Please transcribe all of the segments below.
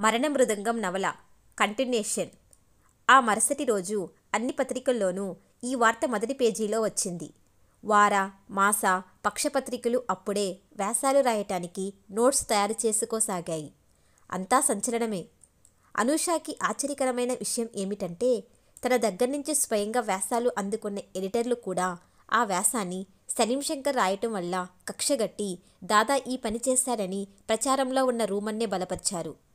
మరణ మృదంగం నవల కంటిన్యూషన్ ఆ మరుసటి రోజు అన్ని పత్రికల్లోనూ ఈ వార్త మొదటి పేజీలో వచ్చింది. వార మాస పక్షపత్రికలు అప్పుడే వ్యాసాలు రాయటానికి నోట్స్ తయారు చేసుకోసాగాయి. అంతా సంచలనమే. అనూషాకి ఆశ్చర్యకరమైన విషయం ఏమిటంటే తన దగ్గర నుంచి స్వయంగా వ్యాసాలు అందుకున్న ఎడిటర్లు కూడా ఆ వ్యాసాన్ని సలీం శంకర్ రాయటం వల్ల కక్షగట్టి దాదా ఈ పని చేశారని ప్రచారంలో ఉన్న రూమన్నే బలపరిచారు.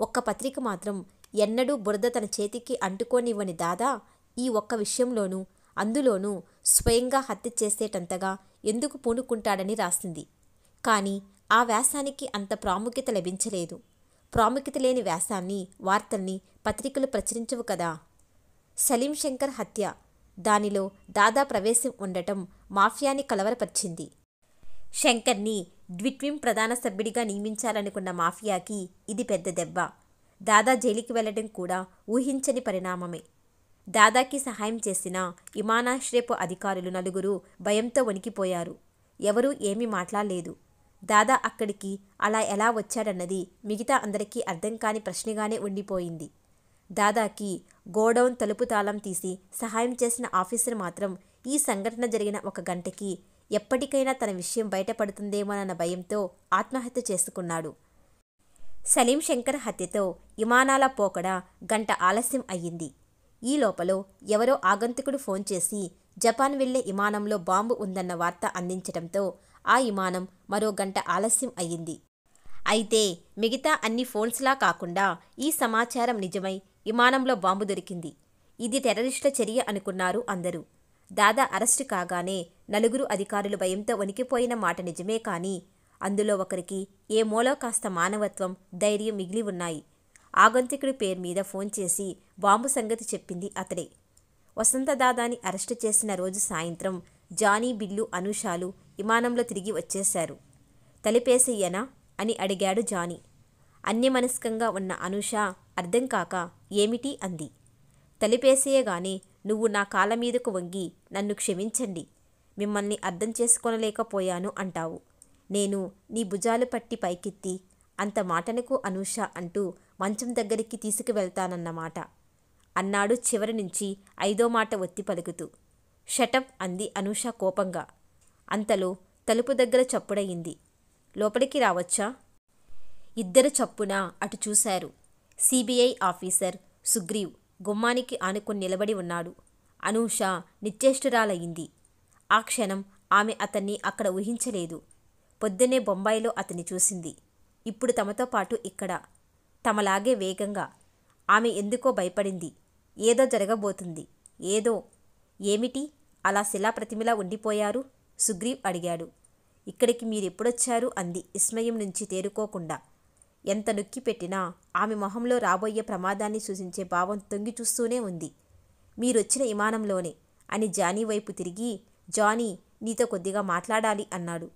ఒక్క పత్రిక మాత్రం ఎన్నడూ బురద తన చేతికి అంటుకోనివ్వని దాదా ఈ ఒక్క విషయంలోనూ అందులోనూ స్వయంగా హత్య చేసేటంతగా ఎందుకు పూనుకుంటాడని రాసింది. కానీ ఆ వ్యాసానికి అంత ప్రాముఖ్యత లభించలేదు. ప్రాముఖ్యత లేని వ్యాసాన్ని వార్తల్ని పత్రికలు ప్రచురించవు కదా? సలీం శంకర్ హత్య దానిలో దాదా ప్రవేశం ఉండటం మాఫియాని కలవరపరిచింది. శంకర్ని ద్విట్విం ప్రధాన సభ్యుడిగా నియమించాలనుకున్న మాఫియాకి ఇది పెద్ద దెబ్బ. దాదా జైలుకి వెళ్ళడం కూడా ఊహించని పరిణామమే. దాదాకి సహాయం చేసిన విమానాశ్రయపు అధికారులు నలుగురు భయంతో వణికిపోయారు. ఎవరూ ఏమీ మాట్లాడలేదు. దాదా అక్కడికి అలా ఎలా వచ్చాడన్నది మిగతా అందరికీ అర్థం కాని ప్రశ్నగానే ఉండిపోయింది. దాదాకి గోడౌన్ తలుపు తాళం తీసి సహాయం చేసిన ఆఫీసర్ మాత్రం ఈ సంఘటన జరిగిన ఒక గంటకి ఎప్పటికైనా తన విషయం బయటపడుతుందేమోనన్న భయంతో ఆత్మహత్య చేసుకున్నాడు. సలీం శంకర్ హత్యతో విమానాల పోకడ గంట ఆలస్యం అయ్యింది. ఈ లోపల ఎవరో ఆగంతుకుడు ఫోన్ చేసి జపాన్ వెళ్ళే విమానంలో బాంబు ఉందన్న వార్త అందించడంతో ఆ విమానం మరో గంట ఆలస్యం అయ్యింది. అయితే మిగతా అన్ని ఫోన్స్లా కాకుండా ఈ సమాచారం నిజమై విమానంలో బాంబు దొరికింది. ఇది టెర్రరిస్టుల చర్య అనుకున్నారు అందరూ. దాదా అరెస్టు కాగానే నలుగురు అధికారులు భయంతో వణికిపోయిన మాట నిజమే కానీ అందులో ఒకరికి ఏ మూలో కాస్త మానవత్వం ధైర్యం మిగిలి ఉన్నాయి. ఆగంతికుడి పేరు మీద ఫోన్ చేసి బాంబు సంగతి చెప్పింది అతడే. వసంత దాదాని అరెస్టు చేసిన రోజు సాయంత్రం జానీ బిల్లు అనూషాలు విమానంలో తిరిగి వచ్చేశారు. తలిపేసయ్యనా అని అడిగాడు జానీ. అన్యమనస్కంగా ఉన్న అనూష అర్థం కాక ఏమిటి అంది. తలిపేసేయగానే నువ్వు నా కాళ్ళ మీదకు వంగి నన్ను క్షమించండి. మిమ్మల్ని అర్థం చేసుకోనలేకపోయాను అంటావు. నేను నీ భుజాలు పట్టి పైకెత్తి అంత మాటనకు అనూష అంటూ మంచం దగ్గరికి తీసుకువెళ్తానన్నమాట. అన్నాడు చివరి నుంచి ఐదో మాట ఒత్తి పలుకుతూ. షటప్ అంది అనూష కోపంగా. అంతలో తలుపు దగ్గర చప్పుడయింది. లోపలికి రావచ్చా? ఇద్దరు చప్పున అటు చూశారు. సిబిఐ ఆఫీసర్ సుగ్రీవ్ గుమ్మానికి ఆనుకుని నిలబడి ఉన్నాడు. అనూష నిశ్చేష్టురాలయ్యింది ఆ క్షణం ఆమె అతన్ని అక్కడ ఊహించలేదు. పొద్దున్నే బొంబాయిలో అతన్ని చూసింది. ఇప్పుడు తమతో పాటు ఇక్కడ. తమలాగే వేగంగా. ఆమె ఎందుకో భయపడింది. ఏదో జరగబోతుంది. ఏదో. ఏమిటి? అలా శిలాప్రతిమిలా ఉండిపోయారు? సుగ్రీవ్ అడిగాడు. ఇక్కడికి మీరెప్పుడొచ్చారు? అంది విస్మయం నుంచి తేరుకోకుండా. ఎంత నొక్కి పెట్టినా ఆమె మొహంలో రాబోయే ప్రమాదాన్ని సూచించే భావం తొంగి చూస్తూనే ఉంది. మీరొచ్చిన విమానంలోనే అని జానీ వైపు తిరిగి జానీ నీతో కొద్దిగా మాట్లాడాలి అన్నాడు.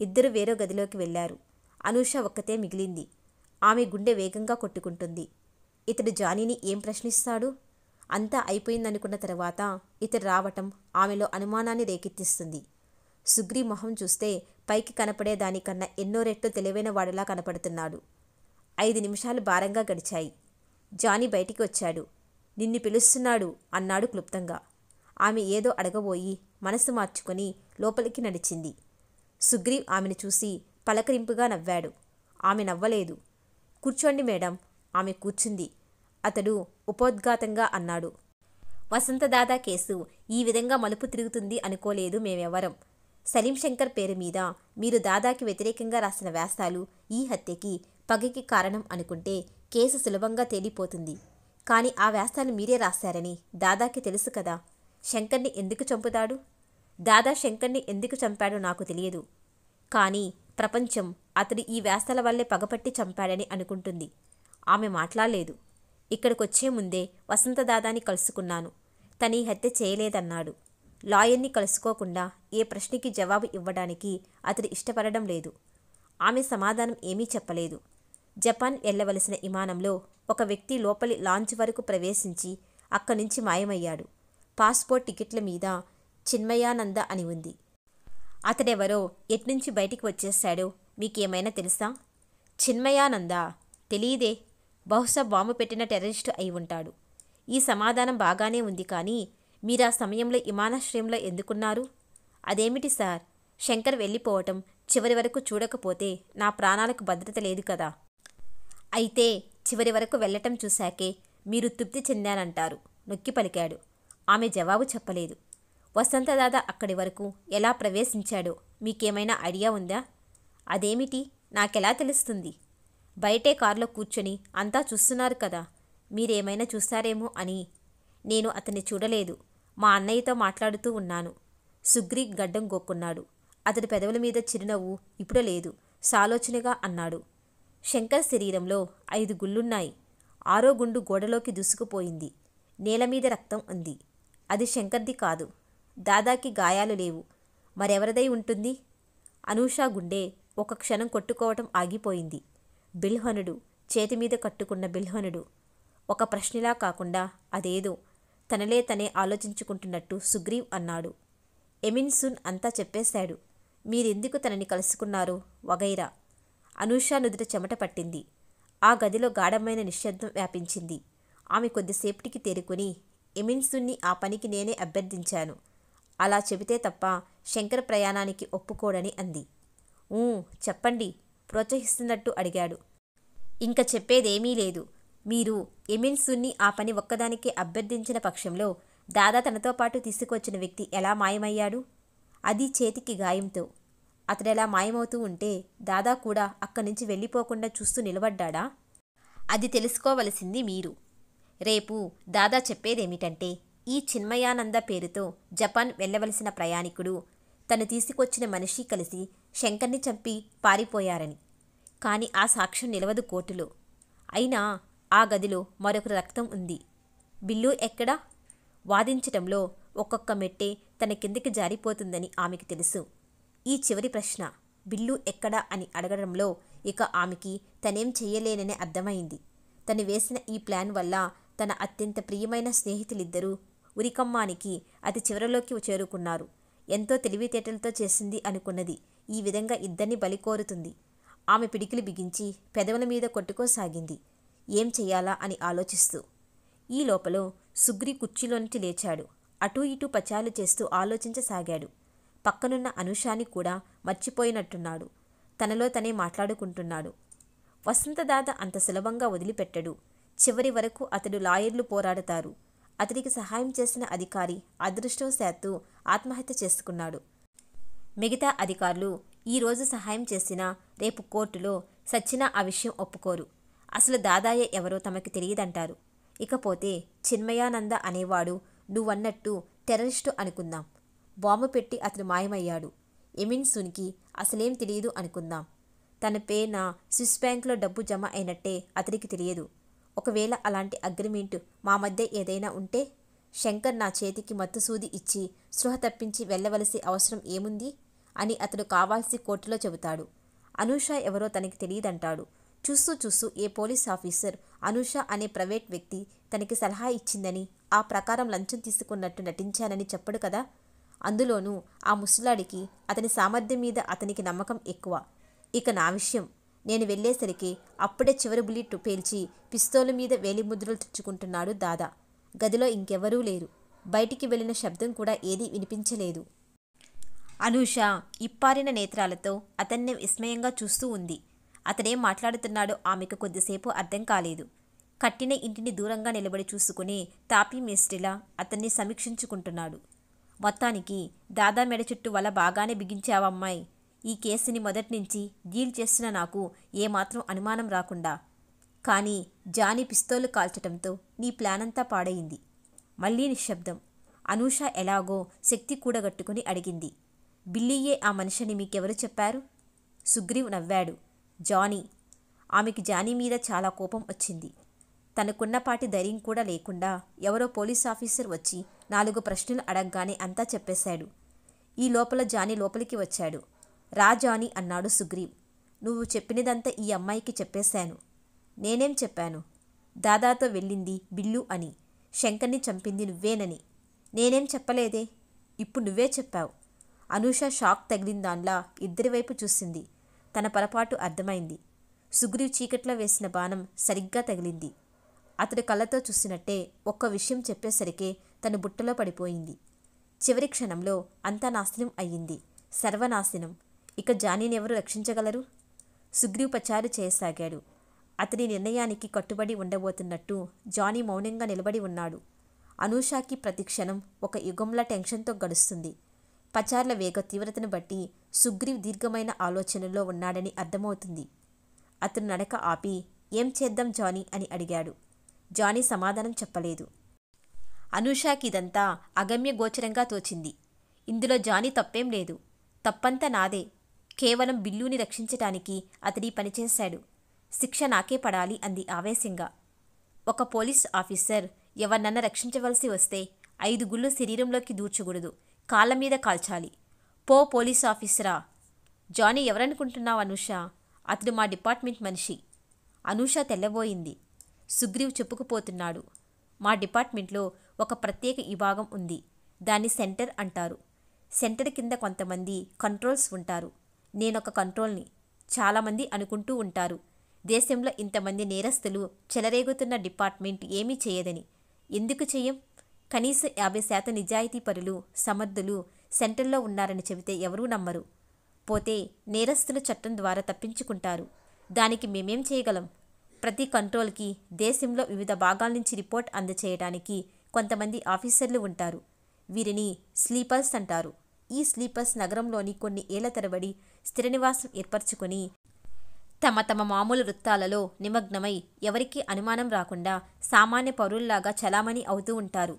ఇద్దరు వేరో గదిలోకి వెళ్ళారు అనూష ఒక్కతే మిగిలింది. ఆమె గుండె వేగంగా కొట్టుకుంటుంది. ఇతడు జానీని ఏం ప్రశ్నిస్తాడు? అంతా అయిపోయిందనుకున్న తర్వాత ఇతడు రావటం ఆమెలో అనుమానాన్ని రేకెత్తిస్తుంది. సుగ్రీ మొహం చూస్తే పైకి కనపడే దానికన్నా ఎన్నో రెట్లు తెలివైన వాడిలా కనపడుతున్నాడు. ఐదు నిమిషాలు భారంగా గడిచాయి. జానీ బయటికి వచ్చాడు. నిన్ను పిలుస్తున్నాడు అన్నాడు క్లుప్తంగా. ఆమె ఏదో అడగబోయి మనసు మార్చుకొని లోపలికి నడిచింది. సుగ్రీవ్ ఆమెను చూసి పలకరింపుగా నవ్వాడు. ఆమె నవ్వలేదు. కూర్చోండి మేడం ఆమె కూర్చుంది. అతడు ఉపోద్ఘాతంగా అన్నాడు. వసంతదాదా కేసు ఈ విధంగా మలుపు తిరుగుతుంది అనుకోలేదు మేమెవరం. సలీం శంకర్ పేరు మీద మీరు దాదాకి వ్యతిరేకంగా రాసిన వ్యాసాలు ఈ హత్యకి పగకి కారణం అనుకుంటే కేసు సులభంగా తేలిపోతుంది. కానీ ఆ వ్యాసాలు మీరే రాశారని దాదాకి తెలుసు కదా. శంకర్ని ఎందుకు చంపుతాడు? దాదా శంకర్ని ఎందుకు చంపాడో నాకు తెలియదు. కానీ ప్రపంచం అతడు ఈ వ్యాసాల వల్లే పగపట్టి చంపాడని అనుకుంటుంది. ఆమె మాట్లాడలేదు. ఇక్కడికొచ్చే ముందే వసంత దాదాని కలుసుకున్నాను. తనీ హత్య చేయలేదన్నాడు. లాయర్ని కలుసుకోకుండా ఏ ప్రశ్నకి జవాబు ఇవ్వడానికి అతడు ఇష్టపడడం లేదు. ఆమె సమాధానం ఏమీ చెప్పలేదు. జపాన్ వెళ్ళవలసిన విమానంలో ఒక వ్యక్తి లోపలి లాంచ్ వరకు ప్రవేశించి అక్కడి నుంచి మాయమయ్యాడు. పాస్పోర్ట్ టికెట్ల మీద చిన్మయానంద అని ఉంది. అతడెవరో ఎట్నుంచి బయటికి వచ్చేశాడో మీకేమైనా తెలుసా? చిన్మయానంద తెలీదే. బహుశా బాంబు పెట్టిన టెర్రరిస్టు అయి ఉంటాడు. ఈ సమాధానం బాగానే ఉంది కానీ మీరా సమయంలో విమానాశ్రయంలో ఎందుకున్నారు? అదేమిటి సార్? శంకర్ వెళ్ళిపోవటం చివరి వరకు చూడకపోతే నా ప్రాణాలకు భద్రత లేదు కదా. అయితే చివరి వరకు వెళ్ళటం చూశాకే మీరు తృప్తి చెందానంటారు నొక్కి పలికాడు. ఆమె జవాబు చెప్పలేదు. వసంతదాద అక్కడి వరకు ఎలా ప్రవేశించాడో మీకేమైనా ఐడియా ఉందా? అదేమిటి? నాకెలా తెలుస్తుంది? బయటే కారులో కూర్చొని అంతా చూస్తున్నారు కదా మీరేమైనా చూస్తారేమో అని నేను అతన్ని చూడలేదు. మా అన్నయ్యతో మాట్లాడుతూ ఉన్నాను. సుగ్రీ గడ్డం గోక్కున్నాడు. అతడి పెదవుల మీద చిరునవ్వు ఇప్పుడు లేదు. సాలోచనగా అన్నాడు. శంకర్ శరీరంలో ఐదు గుళ్ళున్నాయి. ఆరో గుండు గోడలోకి దూసుకుపోయింది. నేల మీద రక్తం ఉంది. అది శంకర్ది కాదు. దాదాకి గాయాలు లేవు. మరెవరిదై ఉంటుంది? అనూష గుండె ఒక క్షణం కొట్టుకోవటం ఆగిపోయింది. బిల్హనుడు చేతి మీద కట్టుకున్న బిల్హనుడు ఒక ప్రశ్నలా కాకుండా అదేదో తనలే తనే ఆలోచించుకుంటున్నట్టు సుగ్రీవ్ అన్నాడు. ఎమిన్సున్ అంతా చెప్పేశాడు. మీరెందుకు తనని కలుసుకున్నారు వగైరా? అనూష నుదుట చెమట పట్టింది. ఆ గదిలో గాఢమైన నిశ్శబ్దం వ్యాపించింది. ఆమె కొద్దిసేపటికి తేరుకుని ఎమిన్సున్ని ఆ పనికి నేనే అభ్యర్థించాను. అలా చెబితే తప్ప శంకర్ ప్రయాణానికి ఒప్పుకోడని అంది. ఊ చెప్పండి ప్రోత్సహిస్తున్నట్టు అడిగాడు. ఇంక చెప్పేదేమీ లేదు. మీరు ఎమిన్సున్ని ఆ పని ఒక్కదానికే అభ్యర్థించిన పక్షంలో దాదా తనతో పాటు తీసుకొచ్చిన వ్యక్తి ఎలా మాయమయ్యాడు? అది చేతికి గాయంతో. అతడెలా మాయమవుతూ ఉంటే దాదా కూడా అక్కడి నుంచి వెళ్ళిపోకుండా చూస్తూ నిలబడ్డాడా? అది తెలుసుకోవలసింది మీరు. రేపు దాదా చెప్పేదేమిటంటే ఈ చిన్మయానంద పేరుతో జపాన్ వెళ్ళవలసిన ప్రయాణికుడు. తను తీసుకొచ్చిన మనిషి కలిసి శంకర్ని చంపి పారిపోయారని. కాని ఆ సాక్ష్యం నిలవదు కోర్టులో. అయినా ఆ గదిలో మరొక రక్తం ఉంది. బిల్లు ఎక్కడా? వాదించటంలో ఒక్కొక్క మెట్టే తన కిందికి జారిపోతుందని ఆమెకు తెలుసు. ఈ చివరి ప్రశ్న బిల్లు ఎక్కడా అని అడగడంలో ఇక ఆమెకి తనేం చెయ్యలేనని అర్థమైంది. తను వేసిన ఈ ప్లాన్ వల్ల తన అత్యంత ప్రియమైన స్నేహితులిద్దరూ ఉరికమ్మానికి అతి చివరలోకి చేరుకున్నారు. ఎంతో తెలివితేటలతో చేసింది అనుకున్నది. ఈ విధంగా ఇద్దరిని బలి కోరుతుంది. ఆమె పిడికిలు బిగించి పెదవుల మీద కొట్టుకోసాగింది. ఏం చెయ్యాలా అని ఆలోచిస్తూ. ఈ లోపల సుగ్రి కుర్చీలోంచి లేచాడు. అటూ ఇటూ పచాలు చేస్తూ ఆలోచించసాగాడు. పక్కనున్న అనుషాని కూడా మర్చిపోయినట్టున్నాడు. తనలో తనే మాట్లాడుకుంటున్నాడు. వసంతదాద అంత సులభంగా వదిలిపెట్టడు. చివరి వరకు అతడు లాయర్లు పోరాడతారు. అతడికి సహాయం చేసిన అధికారి అదృష్టవశాత్తు ఆత్మహత్య చేసుకున్నాడు. మిగతా అధికారులు ఈరోజు సహాయం చేసినా రేపు కోర్టులో సచ్చినా ఆ విషయం ఒప్పుకోరు. అసలు దాదాయ ఎవరో తమకి తెలియదంటారు. ఇకపోతే చిన్మయానంద అనేవాడు నువ్వన్నట్టు టెర్రరిస్టు అనుకుందాం. బాంబు పెట్టి అతను మాయమయ్యాడు. ఎమిన్ సున్కి అసలేం తెలియదు అనుకుందాం. తన పేన స్విస్ బ్యాంక్లో డబ్బు జమ అయినట్టే అతడికి తెలియదు. ఒకవేళ అలాంటి అగ్రిమెంట్ మా మధ్య ఏదైనా ఉంటే శంకర్ నా చేతికి మత్తుసూది ఇచ్చి స్పృహ తప్పించి వెళ్ళవలసి అవసరం ఏముంది? అని అతడు కావాల్సి కోర్టులో చెబుతాడు. అనూష ఎవరో తనకి తెలియదంటాడు. చూస్తూ చూస్తూ ఏ పోలీస్ ఆఫీసర్ అనూష అనే ప్రైవేట్ వ్యక్తి తనకి సలహా ఇచ్చిందని ఆ ప్రకారం లంచం తీసుకున్నట్టు నటించానని చెప్పడు కదా? అందులోనూ ఆ ముసలాడికి అతని సామర్థ్యం మీద అతనికి నమ్మకం ఎక్కువ. ఇక నా విషయం నేను వెళ్ళేసరికి అప్పుడే చివరి బుల్లెట్ పేల్చి పిస్తోలు మీద వేలిముద్రలు తెచ్చుకుంటున్నాడు దాదా. గదిలో ఇంకెవరూ లేరు. బయటికి వెళ్ళిన శబ్దం కూడా ఏదీ వినిపించలేదు. అనూష ఇప్పారిన నేత్రాలతో అతన్ని విస్మయంగా చూస్తూ ఉంది. అతనేం మాట్లాడుతున్నాడో ఆమెకు కొద్దిసేపు అర్థం కాలేదు. కట్టిన ఇంటిని దూరంగా నిలబడి చూసుకుని తాపీ మేస్ట్రిలా అతన్ని సమీక్షించుకుంటున్నాడు. మొత్తానికి దాదా మెడ చుట్టూ వల బాగానే బిగించావమ్మాయి. ఈ కేసుని మొదటి నుంచి డీల్ చేస్తున్న నాకు ఏమాత్రం అనుమానం రాకుండా కానీ జానీ పిస్తోలు కాల్చటంతో నీ ప్లాన్ అంతా పాడయింది మళ్ళీ నిశ్శబ్దం. అనూష ఎలాగో శక్తి కూడగట్టుకుని అడిగింది. బిల్లీయే ఆ మనిషిని మీకెవరు చెప్పారు? సుగ్రీవ్ నవ్వాడు. జానీ. ఆమెకి జానీ మీద చాలా కోపం వచ్చింది. తనకున్నపాటి ధైర్యం కూడా లేకుండా ఎవరో పోలీస్ ఆఫీసర్ వచ్చి నాలుగు ప్రశ్నలు అడగగానే అంతా చెప్పేశాడు. ఈ లోపల జానీ లోపలికి వచ్చాడు. రాజా అని అన్నాడు సుగ్రీవ్. నువ్వు చెప్పినదంతా ఈ అమ్మాయికి చెప్పేశాను. నేనేం చెప్పాను? దాదాతో వెళ్ళింది బిల్లు అని. శంకర్ని చంపింది నువ్వేనని. నేనేం చెప్పలేదే? ఇప్పుడు నువ్వే చెప్పావు. అనూష షాక్ తగిలిన దానిలా ఇద్దరి వైపు చూసింది. తన పొరపాటు అర్థమైంది. సుగ్రీవ్ చీకట్లో వేసిన బాణం సరిగ్గా తగిలింది. అతడు కళ్ళతో చూసినట్టే ఒక్క విషయం చెప్పేసరికే తను బుట్టలో పడిపోయింది. చివరి క్షణంలో అంతా నాశనం అయ్యింది. సర్వనాశనం. ఇక జానీని ఎవరు రక్షించగలరు? సుగ్రీవ్ పచారు చేయసాగాడు. అతని నిర్ణయానికి కట్టుబడి ఉండబోతున్నట్టు జానీ మౌనంగా నిలబడి ఉన్నాడు. అనూషాకి ప్రతిక్షణం ఒక యుగంలా టెన్షన్తో గడుస్తుంది. పచార్ల వేగ తీవ్రతను బట్టి సుగ్రీవ్ దీర్ఘమైన ఆలోచనలో ఉన్నాడని అర్థమవుతుంది. అతను నడక ఆపి ఏం చేద్దాం జానీ? అని అడిగాడు. జానీ సమాధానం చెప్పలేదు. అనూషాకి ఇదంతా అగమ్య గోచరంగా తోచింది. ఇందులో జానీ తప్పేం లేదు. తప్పంతా నాదే. కేవలం బిల్లుని రక్షించటానికి అతడి పనిచేశాడు. శిక్ష నాకే పడాలి అంది ఆవేశంగా. ఒక పోలీస్ ఆఫీసర్ ఎవరినన్నా రక్షించవలసి వస్తే ఐదు గుళ్ళు శరీరంలోకి దూర్చకూడదు. కాళ్ళ మీద కాల్చాలి. పో పోలీస్ ఆఫీసరా. జానీ ఎవరనుకుంటున్నావు అనూష? అతడు మా డిపార్ట్మెంట్ మనిషి. అనూష తెల్లబోయింది. సుగ్రీవ్ చెప్పుకుపోతున్నాడు. మా డిపార్ట్మెంట్లో ఒక ప్రత్యేక విభాగం ఉంది. దాన్ని సెంటర్ అంటారు. సెంటర్ కింద కొంతమంది కంట్రోల్స్ ఉంటారు. నేనొక కంట్రోల్ని చాలామంది అనుకుంటూ ఉంటారు. దేశంలో ఇంతమంది నేరస్తులు చెలరేగుతున్న డిపార్ట్మెంట్ ఏమీ చేయదని. ఎందుకు చెయ్యం కనీసం యాభై శాతం నిజాయితీ పరులు సమర్థులు సెంటర్లో ఉన్నారని చెబితే ఎవరూ నమ్మరు. పోతే నేరస్తులు చట్టం ద్వారా తప్పించుకుంటారు. దానికి మేమేం చేయగలం? ప్రతి కంట్రోల్కి దేశంలో వివిధ భాగాల నుంచి రిపోర్ట్ అందచేయడానికి కొంతమంది ఆఫీసర్లు ఉంటారు. వీరిని స్లీపర్స్ అంటారు. ఈ స్లీపర్స్ నగరంలోని కొన్ని ఏళ్ళ తరబడి స్థిర నివాసం ఏర్పరచుకొని తమ తమ మామూలు వృత్తాలలో నిమగ్నమై ఎవరికీ అనుమానం రాకుండా సామాన్య పౌరుల్లాగా చలామణి అవుతూ ఉంటారు.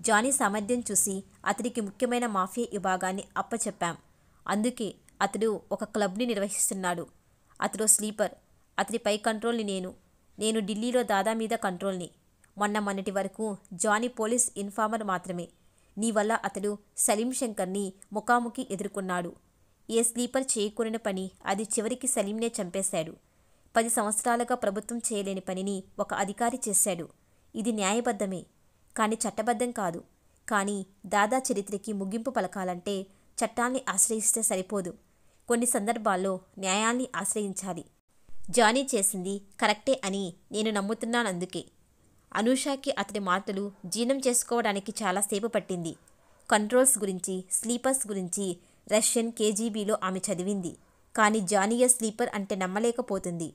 జానీ సామర్థ్యం చూసి అతడికి ముఖ్యమైన మాఫియా విభాగాన్ని అప్పచెప్పాం. అందుకే అతడు ఒక క్లబ్ని నిర్వహిస్తున్నాడు. అతడు స్లీపర్. అతడి పై కంట్రోల్ని నేను. నేను ఢిల్లీలో దాదా మీద కంట్రోల్ని. మొన్న మొన్నటి వరకు జానీ పోలీస్ ఇన్ఫార్మర్ మాత్రమే. నీ వల్ల అతడు సలీం శంకర్ని ముఖాముఖి ఎదుర్కొన్నాడు. ఏ స్లీపర్ చేయకూడని పని అది చివరికి సలీంనే చంపేశాడు. పది సంవత్సరాలుగా ప్రభుత్వం చేయలేని పనిని ఒక అధికారి చేశాడు. ఇది న్యాయబద్ధమే కానీ చట్టబద్ధం కాదు. కానీ దాదా చరిత్రకి ముగింపు పలకాలంటే చట్టాల్ని ఆశ్రయిస్తే సరిపోదు. కొన్ని సందర్భాల్లో న్యాయాన్ని ఆశ్రయించాలి. జానీ చేసింది కరెక్టే అని నేను నమ్ముతున్నానందుకే అనూషాకి అతడి మాటలు జీర్ణం చేసుకోవడానికి చాలాసేపు పట్టింది. కంట్రోల్స్ గురించి స్లీపర్స్ గురించి రష్యన్ కేజీబీలో ఆమె చదివింది. కానీ జానియా స్లీపర్ అంటే నమ్మలేకపోతుంది.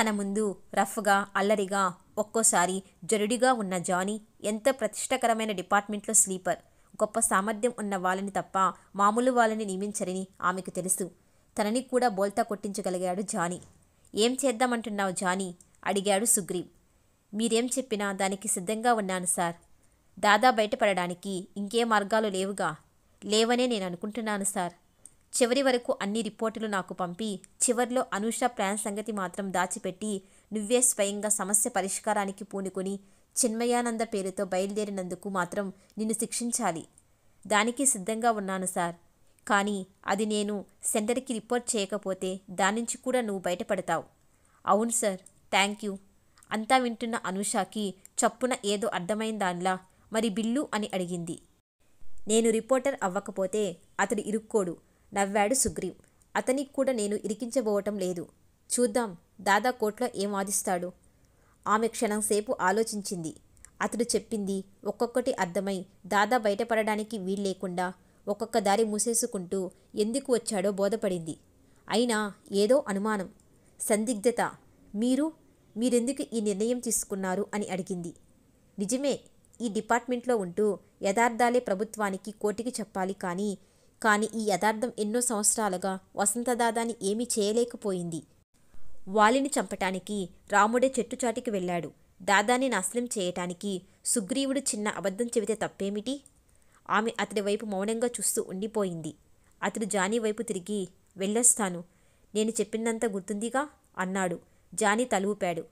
తన ముందు రఫ్గా అల్లరిగా ఒక్కోసారి జరుడిగా ఉన్న జానీ ఎంత ప్రతిష్టకరమైన డిపార్ట్మెంట్లో స్లీపర్. గొప్ప సామర్థ్యం ఉన్న వాళ్ళని తప్ప మామూలు వాళ్ళని నియమించరని ఆమెకు తెలుసు. తనని కూడా బోల్తా కొట్టించగలిగాడు జానీ. ఏం చేద్దామంటున్నావు జానీ? అడిగాడు సుగ్రీవ్. మీరేం చెప్పినా దానికి సిద్ధంగా ఉన్నాను సార్. దాదా బయటపడడానికి ఇంకే మార్గాలు లేవుగా. లేవనే నేను అనుకుంటున్నాను సార్. చివరి వరకు అన్ని రిపోర్టులు నాకు పంపి చివరిలో అనూష ప్లాన్ సంగతి మాత్రం దాచిపెట్టి నువ్వే స్వయంగా సమస్య పరిష్కారానికి పూనుకొని చిన్మయానంద పేరుతో బయలుదేరినందుకు మాత్రం నిన్ను శిక్షించాలి. దానికి సిద్ధంగా ఉన్నాను సార్. కానీ అది నేను సెంటర్కి రిపోర్ట్ చేయకపోతే దాని నుంచి కూడా నువ్వు బయటపడతావు. అవును సార్. థ్యాంక్ యూ అంతా వింటున్న అనూషకి చప్పున ఏదో అర్థమైన దానిలా మరి బిల్లు అని అడిగింది. నేను రిపోర్టర్ అవ్వకపోతే అతడు ఇరుక్కోడు నవ్వాడు సుగ్రీవ్. అతనికి కూడా నేను ఇరికించబోవటం లేదు. చూద్దాం దాదా కోట్లో ఏం వాదిస్తాడు? ఆమె క్షణం సేపు ఆలోచించింది. అతడు చెప్పింది ఒక్కొక్కటి అర్థమై దాదా బయటపడడానికి వీల్లేకుండా ఒక్కొక్క దారి మూసేసుకుంటూ ఎందుకు వచ్చాడో బోధపడింది. అయినా ఏదో అనుమానం సందిగ్ధత. మీరు మీరెందుకు ఈ నిర్ణయం తీసుకున్నారు అని అడిగింది. నిజమే ఈ డిపార్ట్మెంట్లో ఉంటూ యథార్థాలే ప్రభుత్వానికి కోటికి చెప్పాలి కానీ కానీ ఈ యథార్థం ఎన్నో సంవత్సరాలుగా వసంతదాదాని ఏమీ చేయలేకపోయింది. వాలిని చంపటానికి రాముడే చెట్టుచాటికి వెళ్ళాడు. దాదాని నాశనం చేయటానికి సుగ్రీవుడు చిన్న అబద్ధం చెబితే తప్పేమిటి? ఆమె అతడి వైపు మౌనంగా చూస్తూ ఉండిపోయింది. అతడు జానీ వైపు తిరిగి వెళ్ళొస్తాను. నేను చెప్పినంత గుర్తుందిగా? అన్నాడు. జానీ తలూపాడు.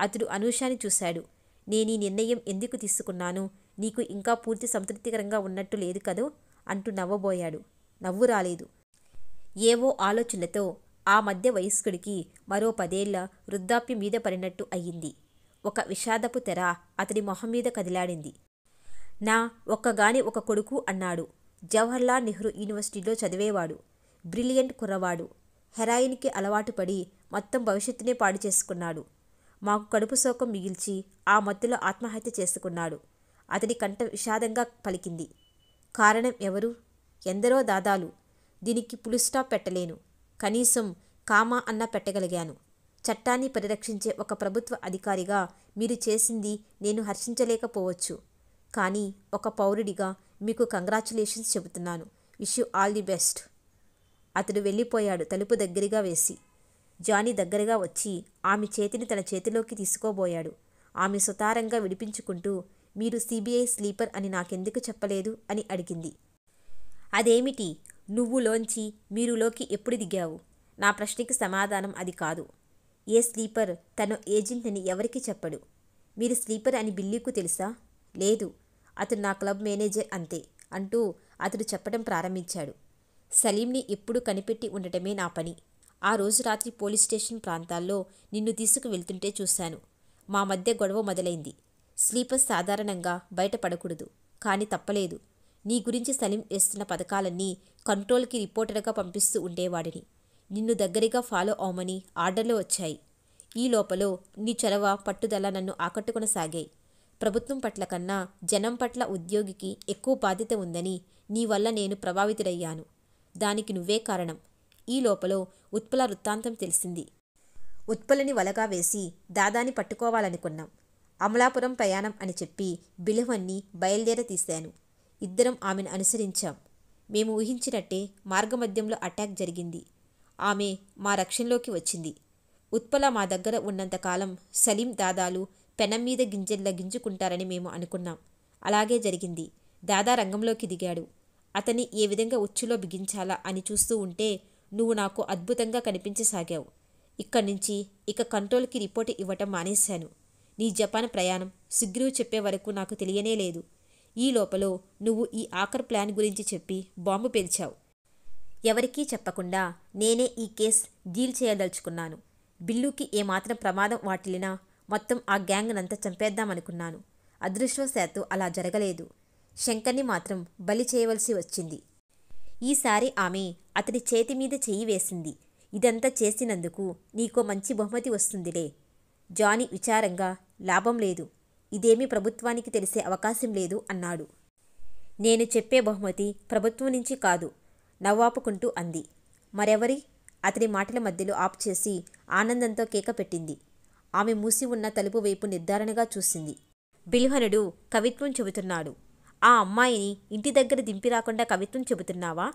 అతడు అనూషాని చూశాడు. నేను ఈ నిర్ణయం ఎందుకు తీసుకున్నాను? నీకు ఇంకా పూర్తి సంతృప్తికరంగా ఉన్నట్టు లేదు కదూ? అంటూ నవ్వబోయాడు. నవ్వు రాలేదు. ఏవో ఆలోచనలతో ఆ మధ్య వయస్కుడికి మరో పదేళ్ళ వృద్ధాప్యం మీద పడినట్టు అయ్యింది. ఒక విషాదపు తెర అతడి మొహం మీద కదిలాడింది. నా ఒక్కగాని ఒక కొడుకు అన్నాడు. జవహర్లాల్ నెహ్రూ యూనివర్సిటీలో చదివేవాడు. బ్రిలియంట్ కుర్రవాడు. హెరాయిన్కి అలవాటు పడి మొత్తం భవిష్యత్తునే పాడు చేసుకున్నాడు. మాకు కడుపు శోకం మిగిల్చి ఆ మత్తులో ఆత్మహత్య చేసుకున్నాడు. అతడి కంట విషాదంగా పలికింది. కారణం ఎవరు? ఎందరో దాదాలు. దీనికి పులిస్టాప్ పెట్టలేను. కనీసం కామా అన్న పెట్టగలిగాను. చట్టాన్ని పరిరక్షించే ఒక ప్రభుత్వ అధికారిగా మీరు చేసింది నేను హర్షించలేకపోవచ్చు. కానీ ఒక పౌరుడిగా మీకు కంగ్రాచులేషన్స్ చెబుతున్నాను. Wish you all the best. అతడు వెళ్ళిపోయాడు తలుపు దగ్గరగా వేసి. జానీ దగ్గరగా వచ్చి ఆమె చేతిని తన చేతిలోకి తీసుకోబోయాడు. ఆమె సుతారంగా విడిపించుకుంటూ మీరు సిబిఐ స్లీపర్ అని నాకెందుకు చెప్పలేదు? అని అడిగింది. అదేమిటి? నువ్వులోంచి మీరులోకి ఎప్పుడు దిగావు? నా ప్రశ్నకి సమాధానం అది కాదు. ఏ స్లీపర్? తన ఏజెంట్ అని ఎవరికి చెప్పడు? మీరు స్లీపర్ అని బిల్లీకు తెలుసా? లేదు. అతడు నా క్లబ్ మేనేజర్ అంతే అంటూ అతడు చెప్పడం ప్రారంభించాడు. సలీంని ఎప్పుడు కనిపెట్టి ఉండటమే నా పని. ఆ రోజు రాత్రి పోలీస్ స్టేషన్ ప్రాంతాల్లో నిన్ను తీసుకు వెళ్తుంటే చూశాను. మా మధ్య గొడవ మొదలైంది. స్లీపర్ సాధారణంగా బయటపడకూడదు కానీ తప్పలేదు. నీ గురించి సలీం వేస్తున్న పథకాలన్నీ కంట్రోల్కి రిపోర్టర్గా పంపిస్తూ ఉండేవాడిని. నిన్ను దగ్గరగా ఫాలో అవమని ఆర్డర్లు వచ్చాయి. ఈ లోపల నీ చొరవ పట్టుదల నన్ను ఆకట్టుకొనసాగాయి. ప్రభుత్వం పట్ల కన్నా జనం పట్ల ఉద్యోగికి ఎక్కువ బాధ్యత ఉందని నీ వల్ల నేను ప్రభావితుడయ్యాను. దానికి నువ్వే కారణం. ఈ లోపల ఉత్పల వృత్తాంతం తెలిసింది. ఉత్పలని వలగా వేసి దాదాని పట్టుకోవాలనుకున్నాం. అమలాపురం ప్రయాణం అని చెప్పి బిలువన్ని బయలుదేర తీశాను. ఇద్దరం ఆమెను అనుసరించాం. మేము ఊహించినట్టే మార్గమధ్యంలో అటాక్ జరిగింది. ఆమె మా రక్షణలోకి వచ్చింది. ఉత్పల మా దగ్గర ఉన్నంతకాలం సలీం దాదాలు పెనం మీద గింజల్లా గింజుకుంటారని మేము అనుకున్నాం. అలాగే జరిగింది. దాదా రంగంలోకి దిగాడు. అతన్ని ఏ విధంగా ఉచ్చులో బిగించాలా అని చూస్తూ ఉంటే నువ్వు నాకు అద్భుతంగా కనిపించసాగావు. ఇక్కడి నుంచి ఇక కంట్రోల్కి రిపోర్ట్ ఇవ్వటం మానేశాను. నీ జపాన్ ప్రయాణం సుగ్రీవ్ చెప్పే వరకు నాకు తెలియనే లేదు. ఈ లోపల నువ్వు ఈ ఆఖర్ ప్లాన్ గురించి చెప్పి బాంబు పేల్చావు. ఎవరికీ చెప్పకుండా నేనే ఈ కేస్ డీల్ చేయదలుచుకున్నాను. బిల్లుకి ఏమాత్రం ప్రమాదం వాటిల్లినా మొత్తం ఆ గ్యాంగ్నంతా చంపేద్దామనుకున్నాను. అదృష్టవశాత్తు అలా జరగలేదు. శంకర్ని మాత్రం బలి చేయవలసి వచ్చింది. ఈసారి ఆమె అతడి చేతి మీద చెయ్యి వేసింది. ఇదంతా చేసినందుకు నీకో మంచి బహుమతి వస్తుందిలే. జానీ విచారంగా లాభం లేదు. ఇదేమీ ప్రభుత్వానికి తెలిసే అవకాశం లేదు అన్నాడు. నేను చెప్పే బహుమతి ప్రభుత్వం నుంచి కాదు నవ్వాపుకుంటూ అంది. మరెవరి? అతడి మాటల మధ్యలో ఆప్ చేసి ఆనందంతో కేక పెట్టింది. ఆమె మూసి ఉన్న తలుపు వైపు నిర్ధారణగా చూసింది. బిల్హనుడు కవిత్వం చెబుతున్నాడు. ఆ అమ్మాయిని ఇంటి దగ్గర దింపి రాకుండా కవిత్వం చెబుతున్నావా?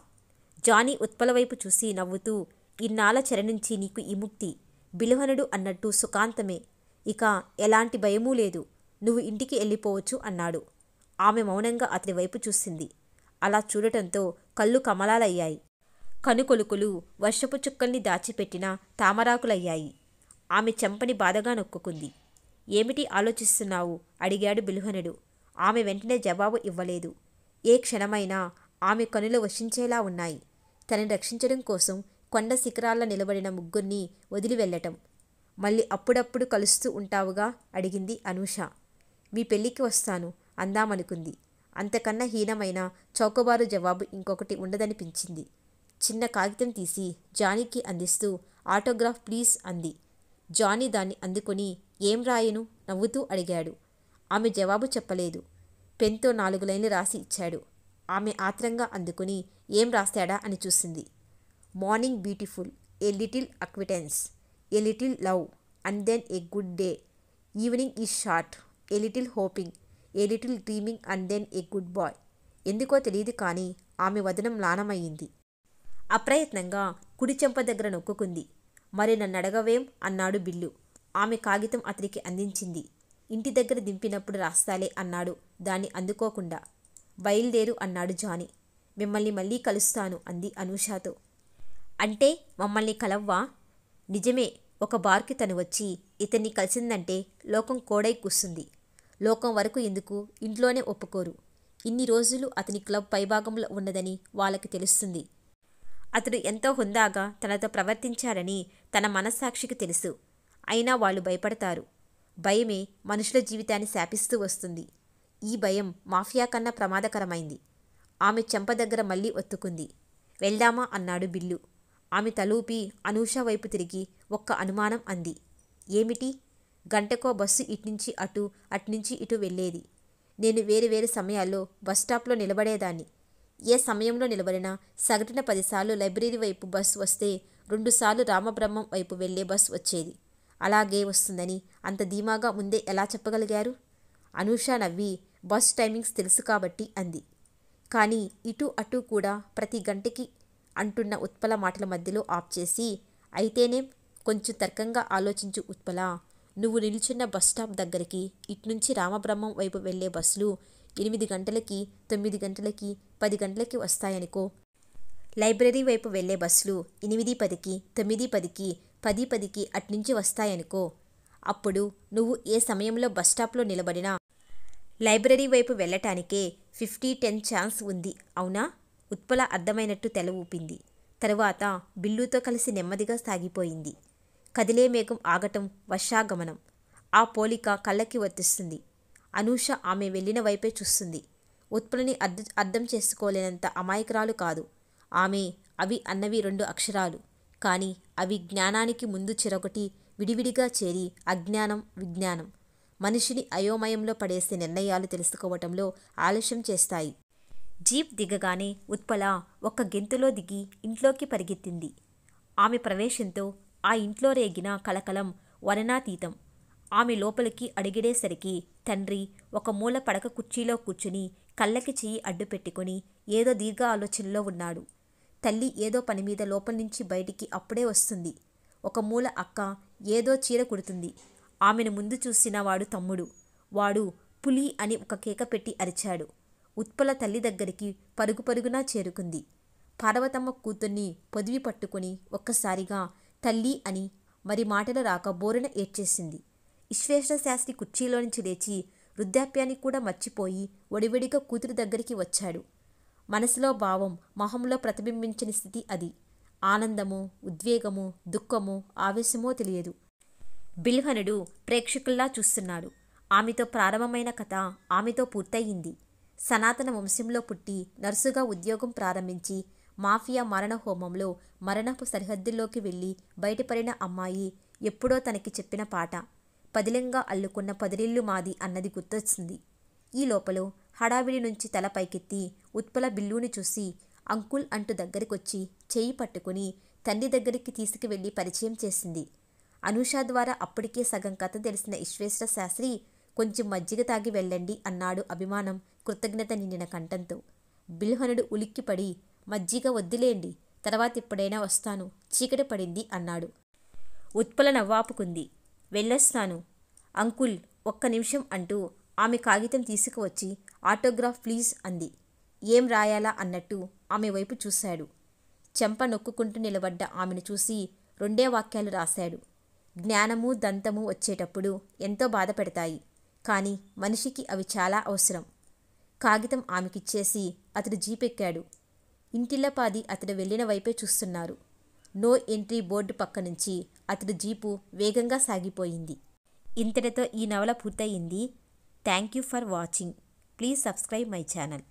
జానీ ఉత్పల వైపు చూసి నవ్వుతూ ఇన్నాళ్ళ చెర నుంచి నీకు విముక్తి బిలువనుడు అన్నట్టు సుఖాంతమే. ఇక ఎలాంటి భయమూ లేదు. నువ్వు ఇంటికి వెళ్ళిపోవచ్చు అన్నాడు. ఆమె మౌనంగా అతడి వైపు చూసింది. అలా చూడటంతో కళ్ళు కమలాలయ్యాయి. కనుకొలుకులు వర్షపు చుక్కల్ని దాచిపెట్టిన తామరాకులయ్యాయి. ఆమె చెంపని బాధగా నొక్కుకుంది. ఏమిటి ఆలోచిస్తున్నావు? అడిగాడు బిలుహనుడు ఆమె వెంటనే జవాబు ఇవ్వలేదు. ఏ క్షణమైనా ఆమె కనులు వశించేలా ఉన్నాయి. తనని రక్షించడం కోసం కొండ శిఖరాల్లో నిలబడిన ముగ్గురిని వదిలి వెళ్ళటం. మళ్ళీ అప్పుడప్పుడు కలుస్తూ ఉంటావుగా? అడిగింది అనూష. మీ పెళ్ళికి వస్తాను అందామనుకుంది. అంతకన్నా హీనమైన చౌకబారు జవాబు ఇంకొకటి ఉండదనిపించింది. చిన్న కాగితం తీసి జానీకి అందిస్తూ ఆటోగ్రాఫ్ ప్లీజ్ అంది. జానీ దాన్ని అందుకొని ఏం రాయను? నవ్వుతూ అడిగాడు. ఆమె జవాబు చెప్పలేదు. పెన్తో నాలుగు లైన్లు రాసి ఇచ్చాడు. ఆమె ఆత్రంగా అందుకుని ఏం రాశాడా అని చూసింది. Morning beautiful a little acquaintance a little love and then a good day. Evening is short a little hoping a little dreaming and then a goodbye. ఎందుకో తెలియదు కానీ ఆమె వదనం లానమయ్యింది. అప్రయత్నంగా కుడి చెంప దగ్గర నొక్కుకుంది. మరి నన్ను అడగవేం అన్నాడు బిల్లు. ఆమె కాగితం అతనికి అందించింది. ఇంటి దగ్గర దింపినప్పుడు రాస్తాలే అన్నాడు. దాన్ని అందుకోకుండా. బయలుదేరు అన్నాడు జానీ. మిమ్మల్ని మళ్ళీ కలుస్తాను అంది అనూషాతో. అంటే మమ్మల్ని కలవ్వా? నిజమే ఒక బార్కి తను వచ్చి ఇతన్ని కలిసిందంటే లోకం కోడై కూస్తుంది. లోకం వరకు ఎందుకు? ఇంట్లోనే ఒప్పుకోరు. ఇన్ని రోజులు అతని క్లబ్ పైభాగంలో ఉన్నదని వాళ్ళకి తెలుస్తుంది. అతడు ఎంతో హుందాగా తనతో ప్రవర్తించారని తన మనస్సాక్షికి తెలుసు. అయినా వాళ్ళు భయపడతారు. భయమే మనుషుల జీవితాన్ని శాపిస్తూ వస్తుంది. ఈ భయం మాఫియా కన్నా ప్రమాదకరమైంది. ఆమె చెంప దగ్గర మళ్ళీ ఒత్తుకుంది. వెళ్దామా? అన్నాడు బిల్లు. ఆమె తలూపి అనూష వైపు తిరిగి ఒక్క అనుమానం అంది. ఏమిటి? గంటకో బస్సు ఇట్నుంచి అటు అట్నుంచి ఇటు వెళ్ళేది. నేను వేరు వేరు సమయాల్లో బస్టాప్లో నిలబడేదాన్ని. ఏ సమయంలో నిలబడినా సగటున పదిసార్లు లైబ్రరీ వైపు బస్సు వస్తే రెండుసార్లు రామబ్రహ్మం వైపు వెళ్ళే బస్సు వచ్చేది. అలాగే వస్తుందని అంత ధీమాగా ముందే ఎలా చెప్పగలిగారు? అనూష నవ్వి బస్ టైమింగ్స్ తెలుసు కాబట్టి అంది. కానీ ఇటు అటు కూడా ప్రతి గంటకి అంటున్న ఉత్పల మాటల మధ్యలో ఆఫ్ చేసి అయితేనే? కొంచెం తర్కంగా ఆలోచించు ఉత్పల. నువ్వు నిల్చున్న బస్ స్టాప్ దగ్గరికి ఇట్నుంచి రామబ్రహ్మం వైపు వెళ్ళే బస్సులు ఎనిమిది గంటలకి తొమ్మిది గంటలకి పది గంటలకి వస్తాయనుకో. లైబ్రరీ వైపు వెళ్ళే బస్సులు ఎనిమిది పదికి తొమ్మిది పదికి పది పదికి అట్నుంచి వస్తాయనుకో. అప్పుడు నువ్వు ఏ సమయంలో బస్ స్టాప్లో నిలబడినా లైబ్రరీ వైపు వెళ్ళటానికే ఫిఫ్టీ టెన్ ఛాన్స్ ఉంది. అవునా? ఉత్పల అర్థమైనట్టు తెల ఊపింది. తరువాత బిల్లుతో కలిసి నెమ్మదిగా సాగిపోయింది. కదిలే మేఘం ఆగటం వర్షాగమనం. ఆ పోలిక కళ్ళకి వర్తిస్తుంది. అనూష ఆమె వెళ్ళిన వైపే చూస్తుంది. ఉత్పలని అర్థం చేసుకోలేనంత అమాయకురాలు కాదు. ఆమె అవి అన్నవి రెండు అక్షరాలు. కానీ అవి జ్ఞానానికి ముందు చిరొకటి విడివిడిగా చేరి అజ్ఞానం విజ్ఞానం. మనిషిని అయోమయంలో పడేసే నిర్ణయాలు తెలుసుకోవటంలో ఆలస్యం చేస్తాయి. జీప్ దిగగానే ఉత్పల ఒక్క గెంతులో దిగి ఇంట్లోకి పరిగెత్తింది. ఆమె ప్రవేశంతో ఆ ఇంట్లో రేగిన కలకలం వననాతీతం ఆమె లోపలికి అడిగిడేసరికి తండ్రి ఒక మూల పడక కుర్చీలో కూర్చుని కళ్ళకి చెయ్యి అడ్డుపెట్టుకుని ఏదో దీర్ఘ ఆలోచనలో ఉన్నాడు. తల్లి ఏదో పని మీద లోపల నుంచి బయటికి అప్పుడే వస్తుంది. ఒక మూల అక్క ఏదో చీర కుడుతుంది. ఆమెను ముందు చూసిన వాడు తమ్ముడు. వాడు పులి అని ఒక కేక పెట్టి అరిచాడు. ఉత్పల తల్లి దగ్గరికి పరుగు పరుగునా చేరుకుంది. పార్వతమ్మ కూతుర్ని పొదివి పట్టుకుని ఒక్కసారిగా తల్లి అని మరి మాటలు రాక బోరున ఏడ్చేసింది. విశ్వేశ్వర శాస్త్రి కుర్చీలో నుంచి లేచి వృద్ధాప్యాన్ని కూడా మర్చిపోయి ఒడివడిగా కూతురు దగ్గరికి వచ్చాడు. మనసులో భావం మొహంలో ప్రతిబింబించని స్థితి అది. ఆనందము ఉద్వేగము దుఃఖము ఆవేశమో తెలియదు. బిల్హనుడు ప్రేక్షకుల్లా చూస్తున్నాడు. ఆమెతో ప్రారంభమైన కథ ఆమెతో పూర్తయింది. సనాతన వంశంలో పుట్టి నర్సుగా ఉద్యోగం ప్రారంభించి మాఫియా మరణ హోమంలో మరణపు సరిహద్దుల్లోకి వెళ్ళి బయటపడిన అమ్మాయి ఎప్పుడో తనకి చెప్పిన పాట పదిలంగా అల్లుకున్న పదిరిల్లు మాది అన్నది గుర్తొచ్చింది. ఈ లోపల హడావిడి నుంచి తల పైకెత్తి ఉత్పల బిల్లుని చూసి అంకుల్ అంటూ దగ్గరికొచ్చి చేయి పట్టుకుని తండ్రి దగ్గరికి తీసుకువెళ్ళి పరిచయం చేసింది. అనూష ద్వారా అప్పటికే సగం కథ తెలిసిన విశ్వేశ్వర శాస్త్రి కొంచెం మజ్జిగ తాగి వెళ్ళండి అన్నాడు అభిమానం కృతజ్ఞత నిండిన కంఠంతో. బిల్హనుడు ఉలిక్కిపడి మజ్జిగ వద్దులేండి తర్వాత ఎప్పుడైనా వస్తాను చీకటి పడింది అన్నాడు. ఉత్పల నవ్వాపుకుంది. వెళ్ళొస్తాను. అంకుల్ ఒక్క నిమిషం అంటూ ఆమె కాగితం తీసుకువచ్చి ఆటోగ్రాఫ్ ప్లీజ్ అంది. ఏం రాయాలా అన్నట్టు ఆమె వైపు చూశాడు. చెంప నొక్కుకుంటూ నిలబడ్డ ఆమెను చూసి రెండే వాక్యాలు రాశాడు. జ్ఞానము దంతము వచ్చేటప్పుడు ఎంతో బాధపడతాయి. కానీ మనిషికి అవి చాలా అవసరం. కాగితం ఆమెకిచ్చేసి అతడు జీపెక్కాడు. ఇంటిల్లపాది అతడు వెళ్ళిన వైపే చూస్తున్నారు. నో ఎంట్రీ బోర్డు పక్క నుంచి అతడు జీపు వేగంగా సాగిపోయింది. ఇంతటితో ఈ నవల పూర్తయింది. Thank you for watching. Please subscribe my channel.